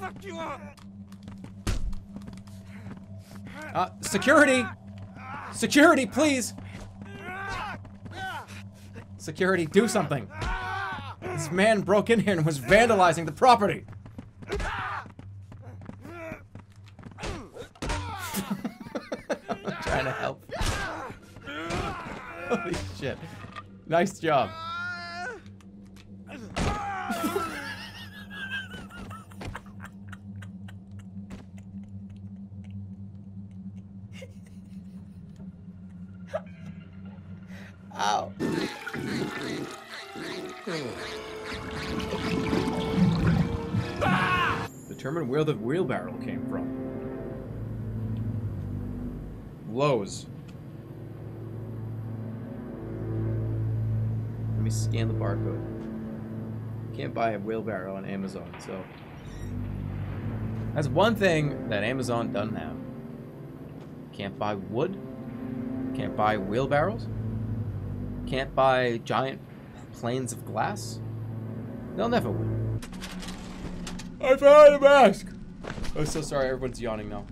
fuck you up! Uh, security! Security, please! Security, do something! This man broke in here and was vandalizing the property! I'm trying to help. Holy shit. Nice job. Ow. Determine where the wheelbarrow came from. Lowe's. Let me scan the barcode. Can't buy a wheelbarrow on Amazon, so. That's one thing that Amazon doesn't have. Can't buy wood. Can't buy wheelbarrows. Can't buy giant planes of glass. They'll never win. I found a mask! I'm so sorry, everyone's yawning now.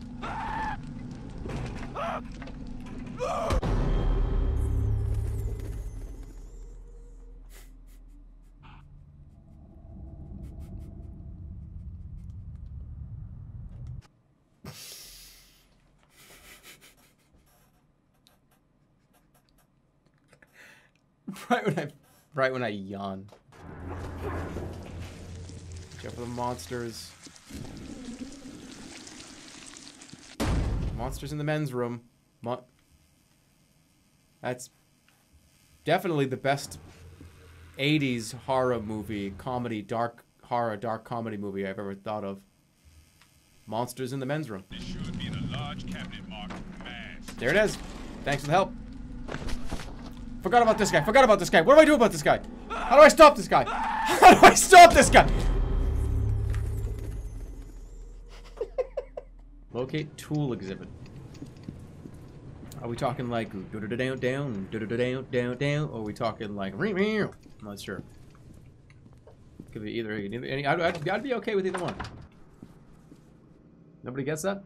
right when I, right when I yawn. Check for the monsters. Monsters in the men's room. Mon That's definitely the best 80s horror movie, comedy, dark horror, dark comedy movie I've ever thought of. Monsters in the men's room. There it is. Thanks for the help. Forgot about this guy. Forgot about this guy. What do I do about this guy? How do I stop this guy? How do I stop this guy? Locate tool exhibit. Are we talking like do da down down do da down down down, or are we talking like I'm not sure. Could be either. Any, I'd, I'd, I'd be okay with either one. Nobody gets that.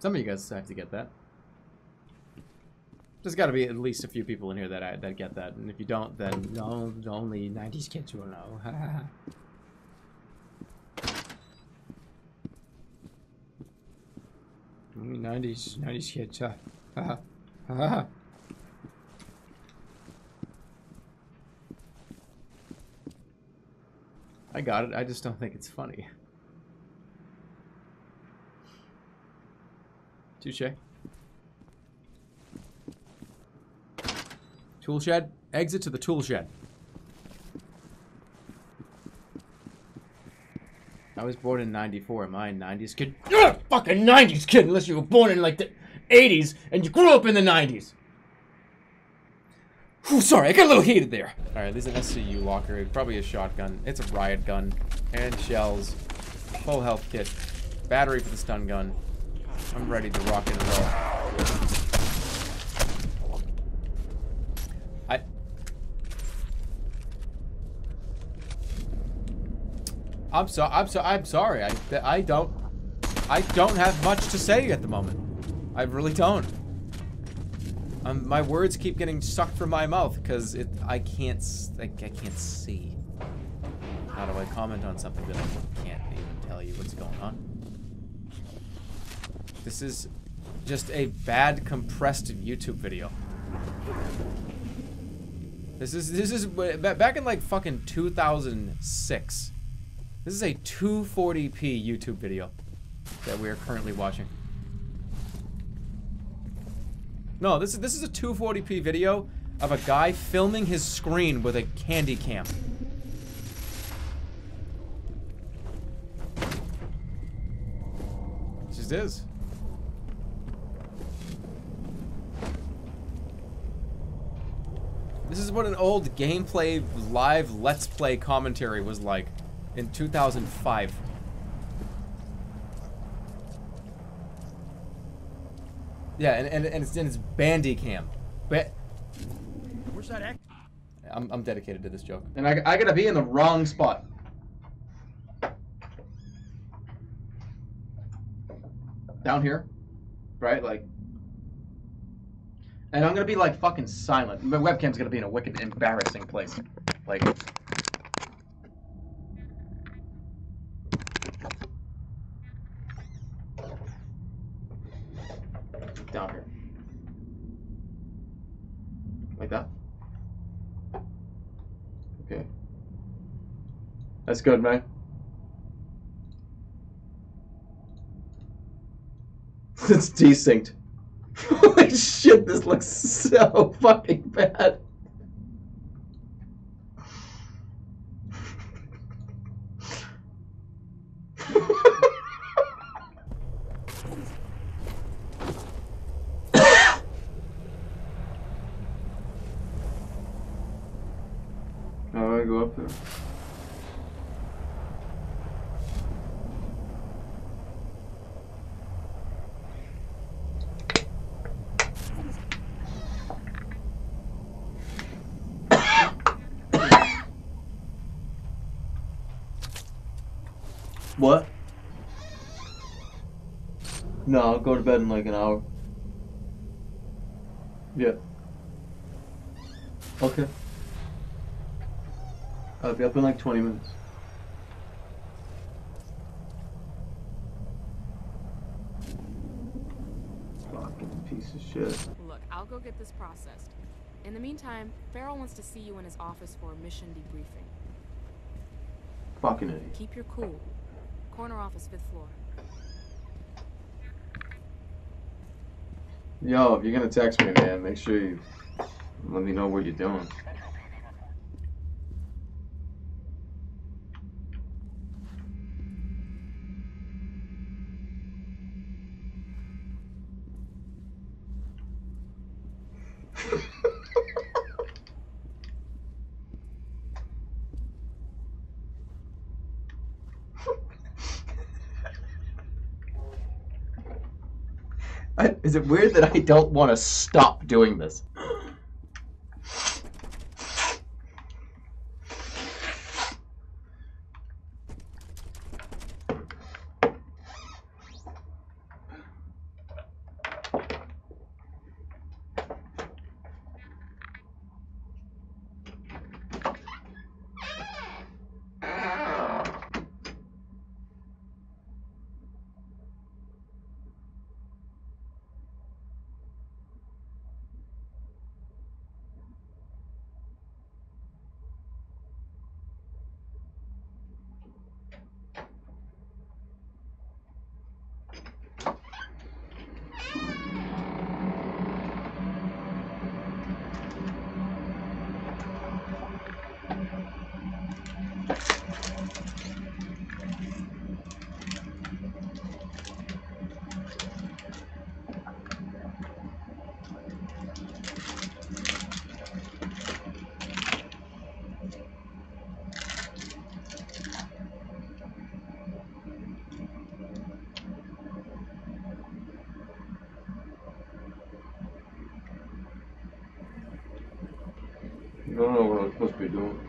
Some of you guys have to get that. There's got to be at least a few people in here that I, that get that, and if you don't, then no, only 90s kids will know. only 90s, 90s kids. I got it. I just don't think it's funny. Touche. Tool shed. Exit to the tool shed. I was born in 94. Am I a 90s kid? You're a fucking 90s kid unless you were born in like the 80s and you grew up in the 90s. Whew, sorry, I got a little heated there. Alright, there's an SCU locker. Probably a shotgun. It's a riot gun. And shells. Full health kit. Battery for the stun gun. I'm ready to rock and roll. I'm so I'm so I'm sorry. I I don't I don't have much to say at the moment. I really don't. Um, my words keep getting sucked from my mouth because it I can't I, I can't see. How do I comment on something that I can't even tell you what's going on? This is just a bad compressed YouTube video. This is this is back in like fucking 2006. This is a 240p YouTube video that we are currently watching. No, this is this is a 240p video of a guy filming his screen with a Handycam. Just is. This is what an old gameplay live let's play commentary was like in 2005. Yeah, and, and, and it's in its Bandicam. But Where's that act? I'm, I'm dedicated to this joke. And I, I gotta be in the wrong spot. Down here. Right? Like. And I'm gonna be like fucking silent. My webcam's gonna be in a wicked embarrassing place. Like. Like that? Okay. That's good, man. it's desynced. Holy shit, this looks so fucking bad. Go up there? What? No, I'll go to bed in like an hour. Yeah. Okay. I'll be up in like 20 minutes. Fucking piece of shit. Look, I'll go get this processed. In the meantime, Farrell wants to see you in his office for a mission debriefing. Fucking idiot. Keep your cool. Corner office, fifth floor. Yo, if you're gonna text me, man, make sure you let me know what you're doing. Is it weird that I don't want to stop doing this? I